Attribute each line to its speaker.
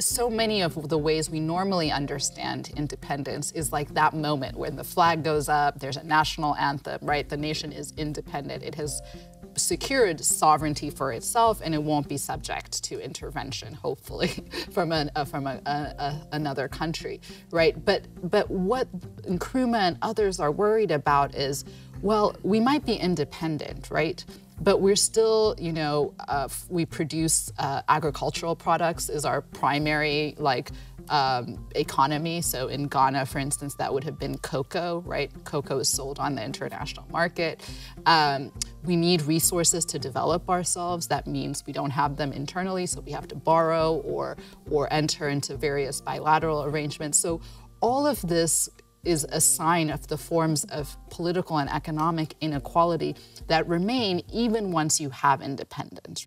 Speaker 1: so many of the ways we normally understand independence is like that moment when the flag goes up, there's a national anthem, right? The nation is independent. It has secured sovereignty for itself and it won't be subject to intervention, hopefully, from, an, uh, from a, a, a, another country, right? But, but what Nkrumah and others are worried about is, well, we might be independent, right? but we're still, you know, uh, we produce uh, agricultural products is our primary like um, economy. So in Ghana, for instance, that would have been cocoa, right? Cocoa is sold on the international market. Um, we need resources to develop ourselves. That means we don't have them internally, so we have to borrow or or enter into various bilateral arrangements. So all of this is a sign of the forms of political and economic inequality that remain even once you have independence.